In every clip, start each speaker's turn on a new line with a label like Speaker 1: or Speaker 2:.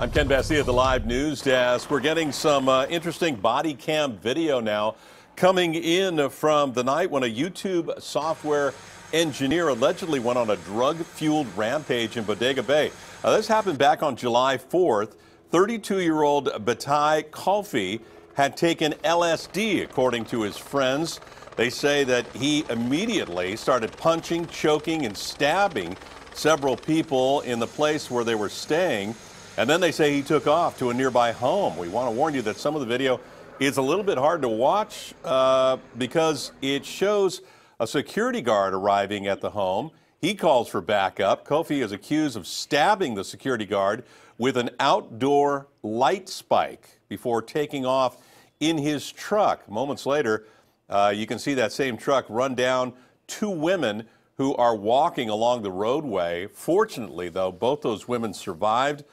Speaker 1: I'm Ken Bassi at the live news desk. We're getting some uh, interesting body cam video now coming in from the night when a YouTube software engineer allegedly went on a drug fueled rampage in Bodega Bay. Uh, this happened back on July 4th. 32 year old Batai Kofi had taken LSD, according to his friends. They say that he immediately started punching, choking, and stabbing several people in the place where they were staying. And then they say he took off to a nearby home. We want to warn you that some of the video is a little bit hard to watch uh, because it shows a security guard arriving at the home. He calls for backup. Kofi is accused of stabbing the security guard with an outdoor light spike before taking off in his truck. Moments later, uh, you can see that same truck run down two women who are walking along the roadway. Fortunately, though, both those women survived,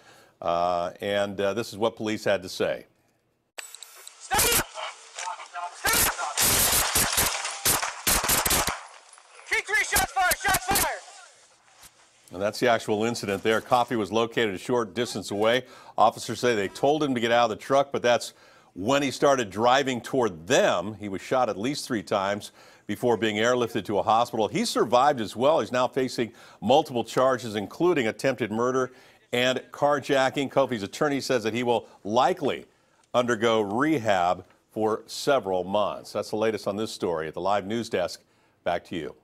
Speaker 1: uh, and uh, this is what police had to say.
Speaker 2: three, shots fired, shots fired.
Speaker 1: And that's the actual incident there. Kofi was located a short distance away. Officers say they told him to get out of the truck, but that's when he started driving toward them. He was shot at least three times before being airlifted to a hospital. He survived as well. He's now facing multiple charges, including attempted murder and carjacking. Kofi's attorney says that he will likely undergo rehab for several months. That's the latest on this story at the live news desk. Back to you.